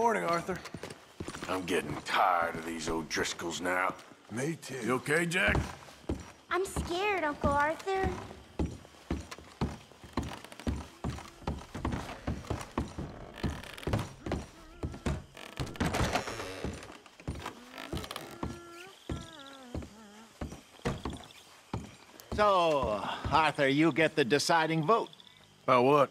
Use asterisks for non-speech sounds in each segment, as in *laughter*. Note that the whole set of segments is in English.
morning, Arthur. I'm getting tired of these O'Driscolls now. Me too. You okay, Jack? I'm scared, Uncle Arthur. So, Arthur, you get the deciding vote. About what?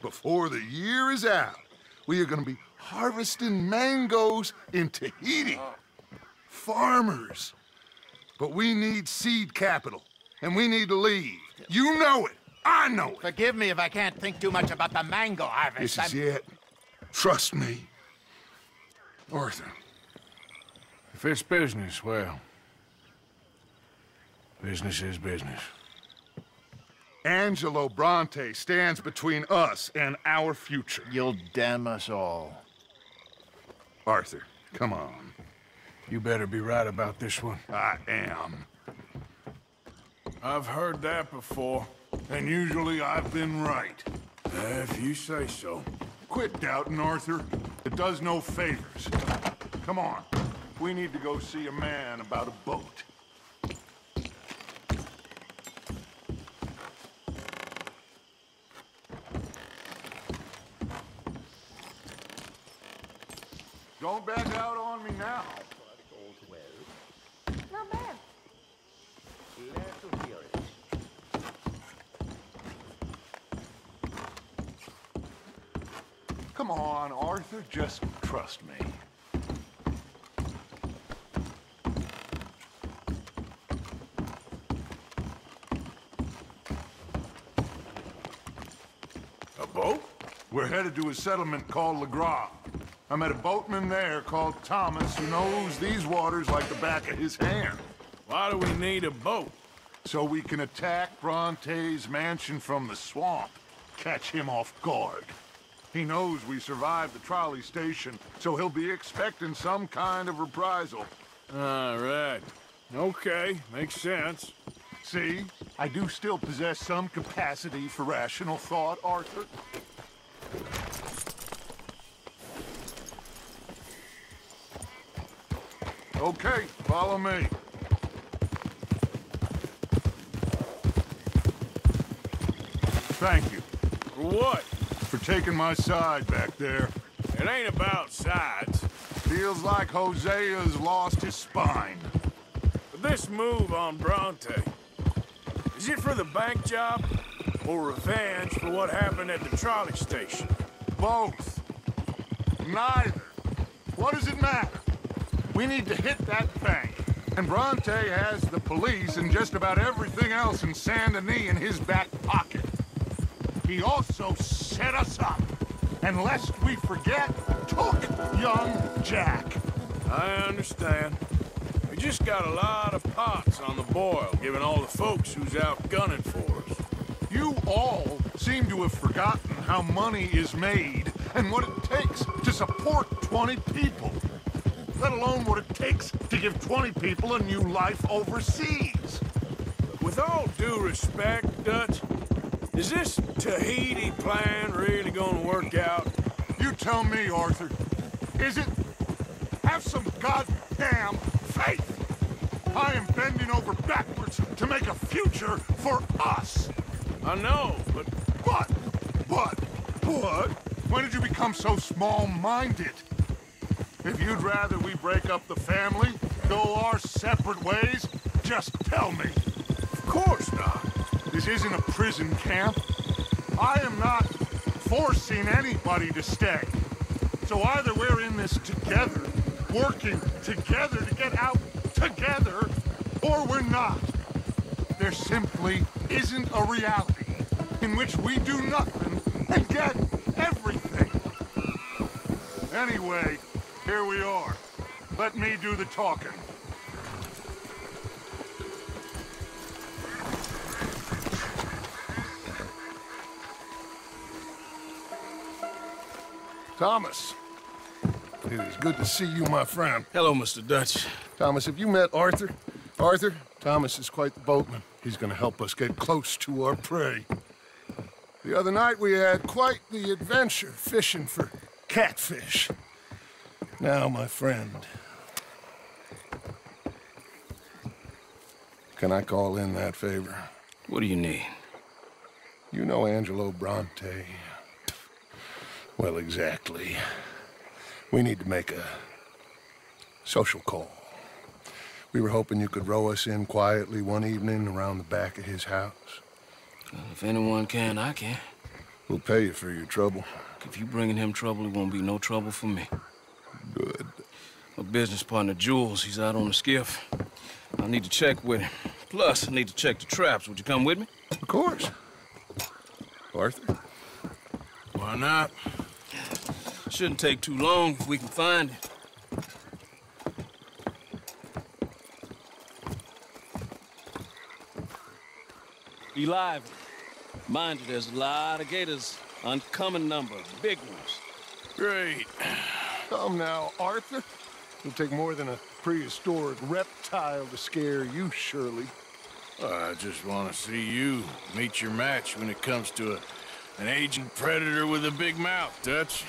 Before the year is out, we are going to be harvesting mangoes in Tahiti. Farmers. But we need seed capital, and we need to leave. You know it. I know it. Forgive me if I can't think too much about the mango harvest. This is I'm- it. Trust me. Arthur. If it's business, well, business is business. Angelo Bronte stands between us and our future. You'll damn us all. Arthur, come on. You better be right about this one. I am. I've heard that before. And usually I've been right. Uh, if you say so. Quit doubting, Arthur. It does no favors. Come on. We need to go see a man about a boat. Don't back me now. Not bad. Come on, Arthur. Just trust me. A boat? We're headed to a settlement called Le Gras. I met a boatman there called Thomas who knows these waters like the back of his hand. Why do we need a boat? So we can attack Bronte's mansion from the swamp. Catch him off guard. He knows we survived the trolley station, so he'll be expecting some kind of reprisal. All right. Okay, makes sense. See? I do still possess some capacity for rational thought, Arthur. Okay, follow me. Thank you For what? for taking my side back there. It ain't about sides. Feels like Hosea's lost his spine. This move on Bronte, is it for the bank job or revenge for what happened at the trolley station? Both. Neither. What does it matter? We need to hit that bank. And Bronte has the police and just about everything else in Saint Denis in his back pocket. He also set us up. And lest we forget, took young Jack. I understand. We just got a lot of pots on the boil, given all the folks who's out gunning for us. You all seem to have forgotten how money is made and what it takes to support 20 people. Let alone what it takes to give 20 people a new life overseas. With all due respect, Dutch, is this Tahiti plan really gonna work out? You tell me, Arthur. Is it? Have some goddamn faith. I am bending over backwards to make a future for us. I know, but But, but, but, When did you become so small-minded? If you'd rather we break up the family, go our separate ways, just tell me. Of course not. This isn't a prison camp. I am not forcing anybody to stay. So either we're in this together, working together to get out together, or we're not. There simply isn't a reality in which we do nothing and get everything. Anyway, here we are. Let me do the talking. Thomas. It is good to see you, my friend. Hello, Mr. Dutch. Thomas, have you met Arthur? Arthur, Thomas is quite the boatman. He's gonna help us get close to our prey. The other night we had quite the adventure fishing for catfish. Now, my friend, can I call in that favor? What do you need? You know Angelo Bronte. Well, exactly. We need to make a social call. We were hoping you could row us in quietly one evening around the back of his house. If anyone can, I can. We'll pay you for your trouble. If you're bringing him trouble, it won't be no trouble for me. Good. My business partner, Jules, he's out on the skiff. I need to check with him. Plus, I need to check the traps. Would you come with me? Of course. Arthur? Why not? Shouldn't take too long if we can find it. Be lively. Mind you, there's a lot of gators. Uncommon number. Big ones. Great. Come now, Arthur. It'll take more than a prehistoric reptile to scare you, surely. I just want to see you meet your match when it comes to a, an aging predator with a big mouth, Dutch.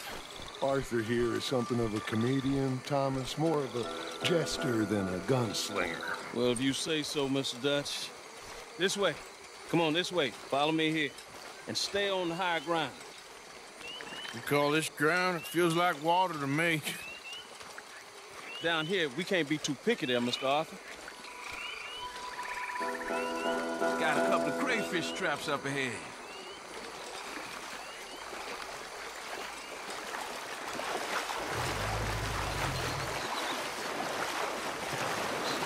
Arthur here is something of a comedian, Thomas. More of a jester than a gunslinger. Well, if you say so, Mr. Dutch. This way. Come on, this way. Follow me here. And stay on the high ground. You call this ground? It feels like water to me. Down here, we can't be too picky there, Mr. Arthur. Got a couple of crayfish traps up ahead.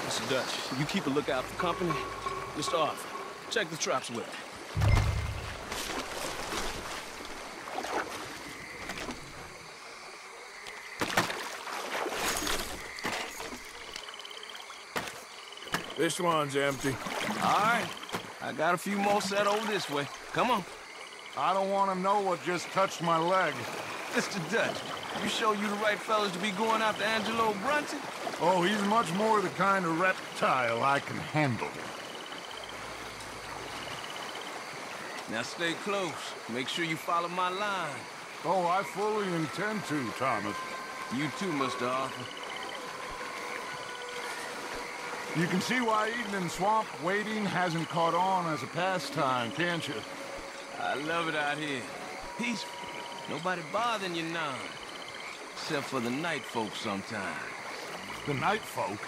Mr. Dutch, you keep a lookout for company. Mr. Arthur, check the traps with me. This one's empty. All right. I got a few more set over this way. Come on. I don't want to know what just touched my leg. Mr. Dutch, you sure you the right fellas to be going after Angelo Bronte? Oh, he's much more the kind of reptile I can handle. Now stay close. Make sure you follow my line. Oh, I fully intend to, Thomas. You too, Mr. Arthur. You can see why eating in swamp waiting hasn't caught on as a pastime, can't you? I love it out here. Peaceful. Nobody bothering you none. Except for the night folk sometimes. The night folk.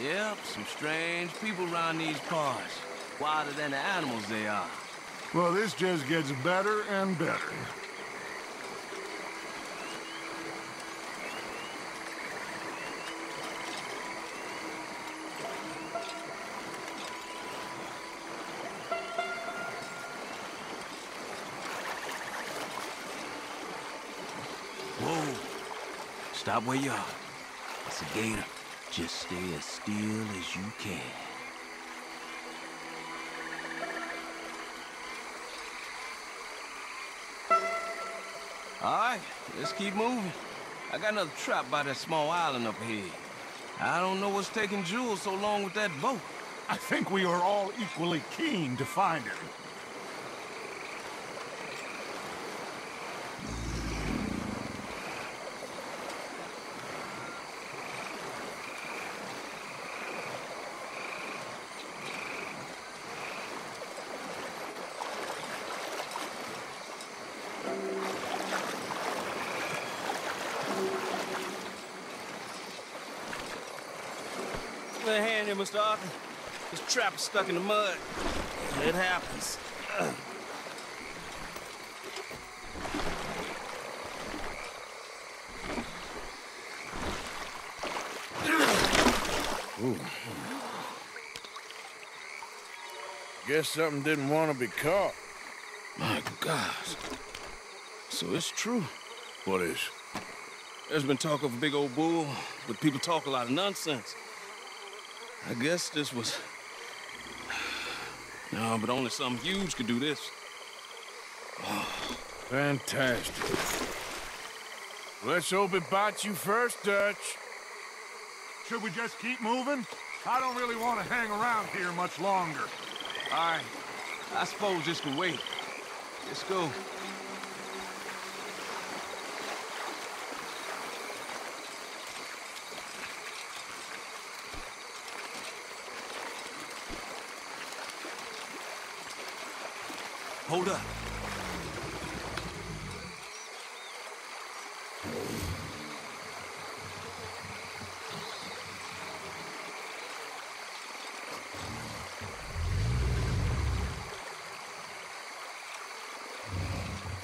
Yep, some strange people around these parts. Wilder than the animals they are. Well, this just gets better and better. Stop where you are. It's a gator. Just stay as still as you can. All right, let's keep moving. I got another trap by that small island up ahead. I don't know what's taking Jules so long with that boat. I think we are all equally keen to find it. Give a hand here, Mr. Arthur. This trap is stuck in the mud. It happens. Guess something didn't want to be caught. My gosh. So it's true. What is? There's been talk of a big old bull, but people talk a lot of nonsense. I guess this was... No, but only something huge could do this. Fantastic. Let's hope it bites you first, Dutch. Should we just keep moving? I don't really want to hang around here much longer. All right. I suppose this can wait. Let's go. Hold up.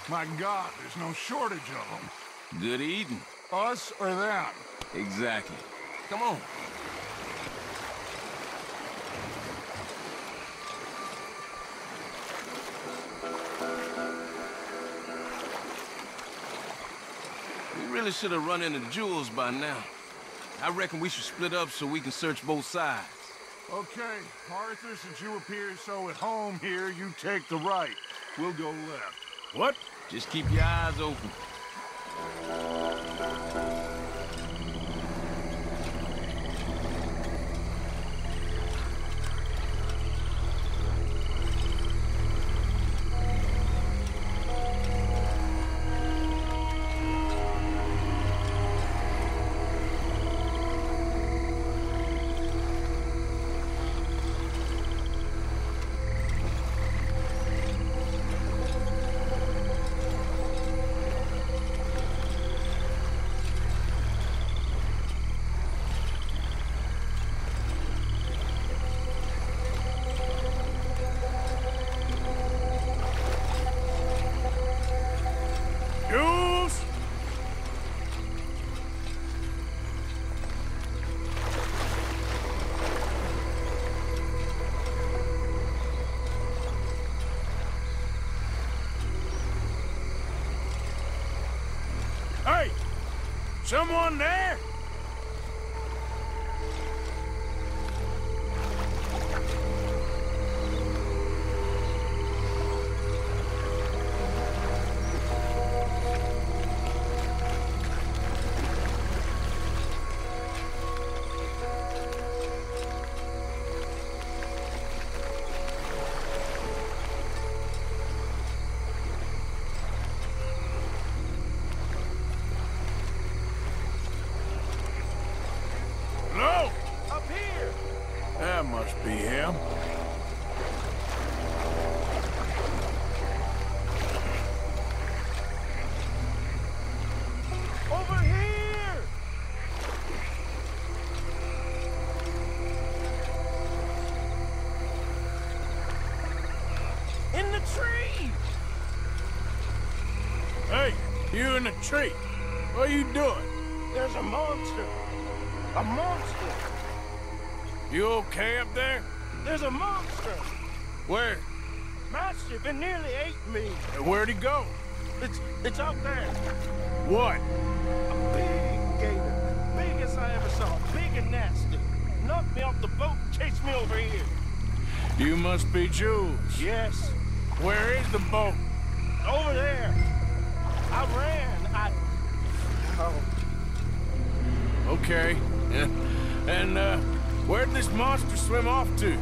My God, there's no shortage of them. Good eating. Us or them? Exactly. Come on. Really should have run into Jules by now. I reckon we should split up so we can search both sides. Okay, Arthur, since you appear so at home here, you take the right. We'll go left. What? Just keep your eyes open. Someone there? In the tree. What are you doing? There's a monster! A monster! You okay up there? There's a monster! Where? Mastiff, it nearly ate me! And where'd he go? It's, it's out there! What? A big gator. Biggest I ever saw. Big and nasty. Knocked me off the boat and chased me over here. You must be Jules. Yes. Where is the boat? Okay. And, uh, where'd this monster swim off to?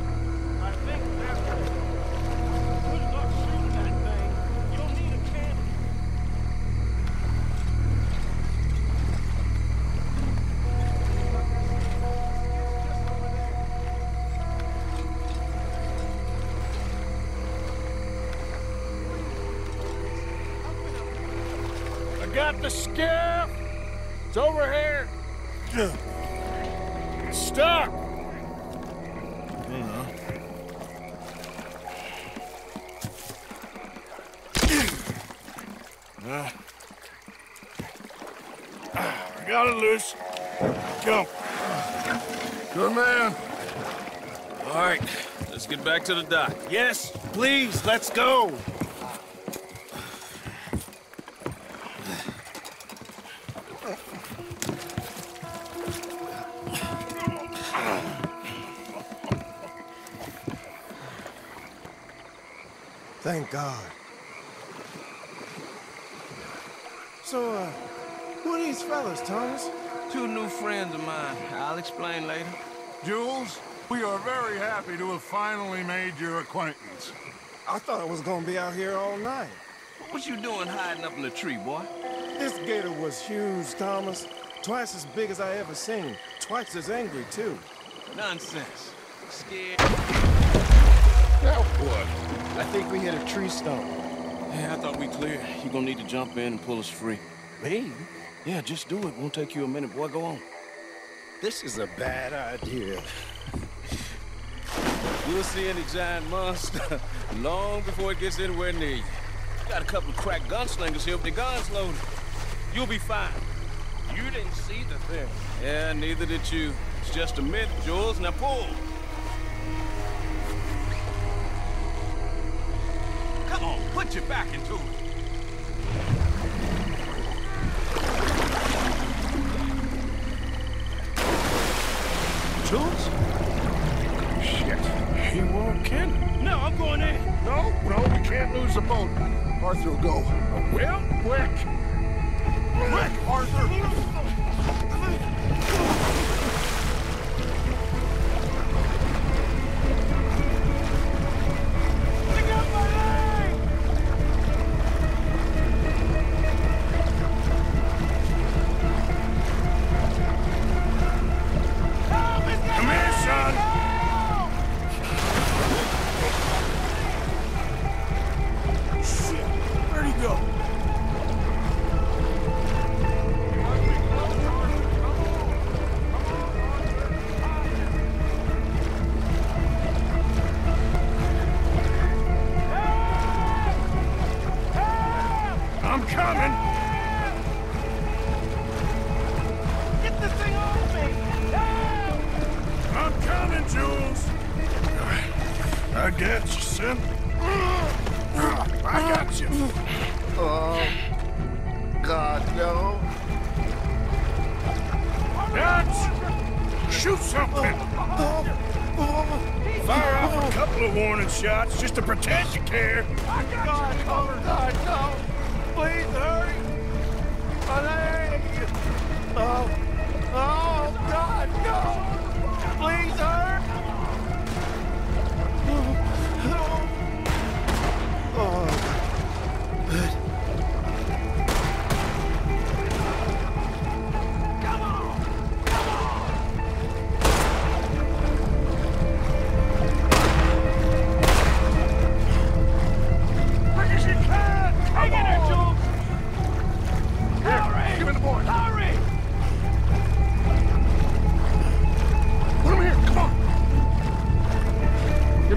I got it loose. Come. Good man. All right, let's get back to the dock. Yes, please, let's go. Thank God. So, uh, who are these fellas, Thomas? Two new friends of mine. I'll explain later. Jules, we are very happy to have finally made your acquaintance. I thought I was gonna be out here all night. What you doing hiding up in the tree, boy? This gator was huge, Thomas. Twice as big as I ever seen. Twice as angry, too. Nonsense. Scared. Now what? I think we hit a tree stump. Yeah, I thought we cleared. You're gonna need to jump in and pull us free. Me? Yeah, just do it. Won't take you a minute, boy. Go on. This is a bad idea. You'll see any giant monster *laughs* long before it gets anywhere near you. Got a couple of crack gunslingers here with their guns loaded. You'll be fine. You didn't see the thing. Yeah, neither did you. It's just a myth, Jules. Now pull. Come on, put your back into it. Jules? Shit. He won't kidding. No, I'm going in. No, no, we can't lose the boat. Arthur will go. Well, Quick! Quick, Arthur! Warning shots just to pretend you care. God, oh, God, no. Please hurry. My leg. Oh, oh, God, no. Please hurry.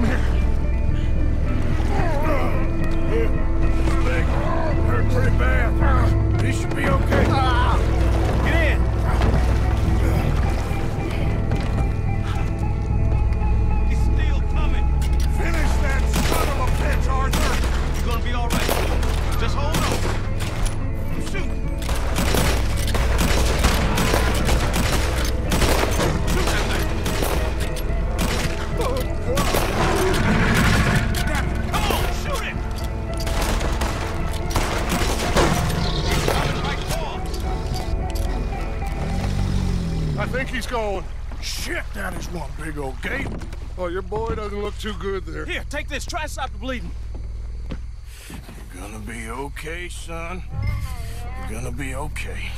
Here, Oh, your boy doesn't look too good there. Here, take this. Try and stop the bleeding. You're gonna be okay, son. You're gonna be okay.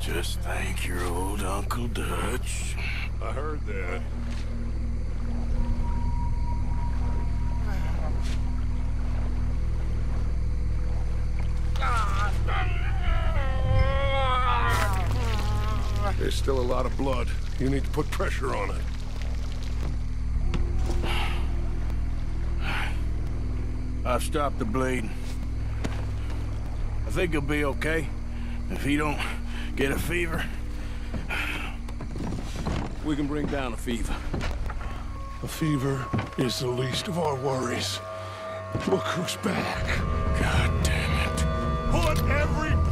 Just thank your old Uncle Dutch. I heard that. There's still a lot of blood. You need to put pressure on it. I've stopped the bleeding. I think he'll be okay. If he don't get a fever. We can bring down a fever. A fever is the least of our worries. Look who's back. God damn it. Put every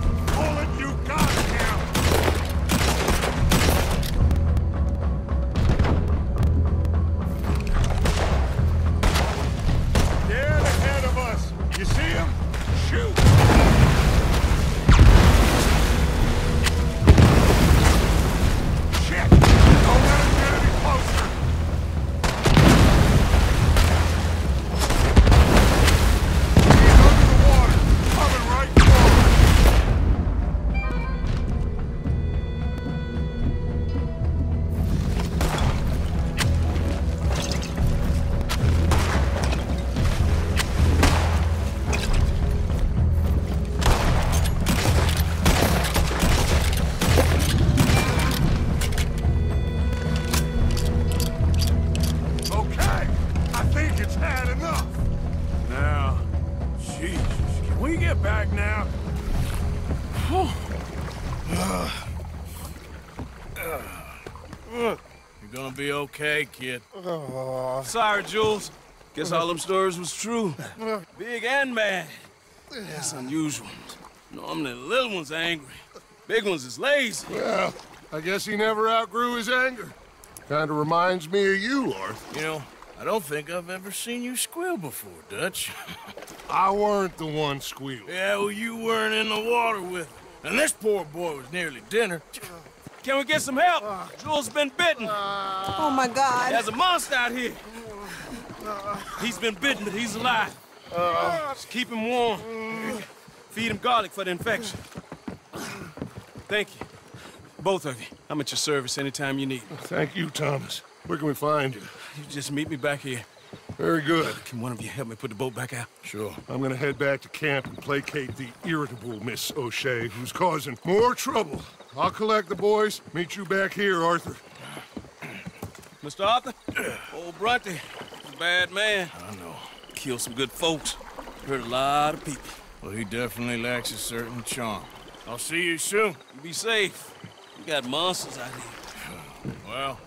be okay, kid. Oh. Sorry, Jules. Guess all them stories was true. Big and mad. That's unusual. Normally the little ones angry. Big ones is lazy. Well, I guess he never outgrew his anger. Kinda reminds me of you, Arthur. You know, I don't think I've ever seen you squeal before, Dutch. *laughs* I weren't the one squealing. yeah, well, you weren't in the water with him. And this poor boy was nearly dinner. Can we get some help? Jules been bitten. Oh my God. There's a monster out here. He's been bitten, but he's alive. Just keep him warm. Feed him garlic for the infection. Thank you. Both of you. I'm at your service anytime you need. Thank you, Thomas. Where can we find you? You just meet me back here. Very good. Can one of you help me put the boat back out? Sure. I'm gonna head back to camp and placate the irritable Miss O'Shea, who's causing more trouble. I'll collect the boys. Meet you back here, Arthur. Mr. Arthur? Old Brunty. Bad man. I know. Killed some good folks. Hurt a lot of people. Well, he definitely lacks a certain charm. I'll see you soon. You be safe. You got monsters out here. Well,